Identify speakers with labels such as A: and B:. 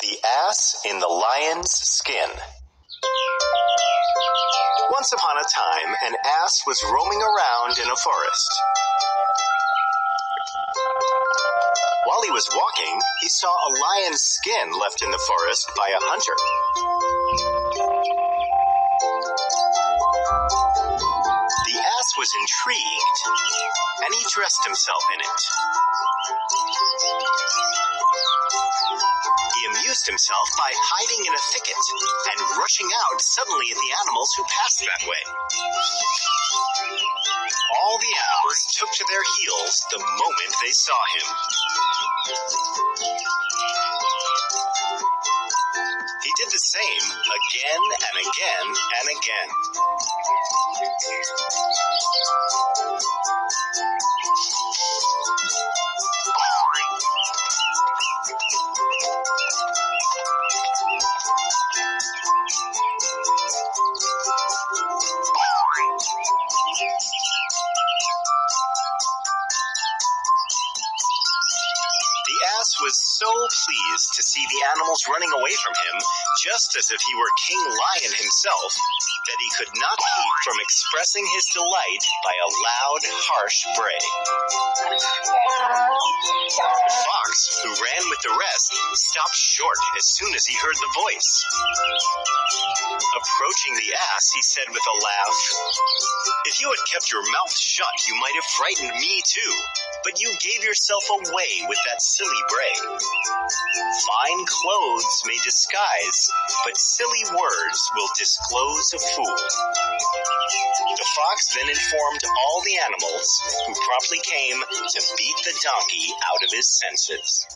A: The Ass in the Lion's Skin. Once upon a time, an ass was roaming around in a forest. While he was walking, he saw a lion's skin left in the forest by a hunter. The ass was intrigued, and he dressed himself in it. Himself by hiding in a thicket and rushing out suddenly at the animals who passed that way. All the animals took to their heels the moment they saw him. He did the same again and again and again. The was so pleased to see the animals running away from him, just as if he were King Lion himself, that he could not keep from expressing his delight by a loud, harsh bray. The fox, who ran with the rest, stopped short as soon as he heard the voice. Approaching the ass, he said with a laugh, If you had kept your mouth shut, you might have frightened me too. But you gave yourself away with that silly bray. Fine clothes may disguise, but silly words will disclose a fool. The fox then informed all the animals, who promptly came to beat the donkey out of his senses.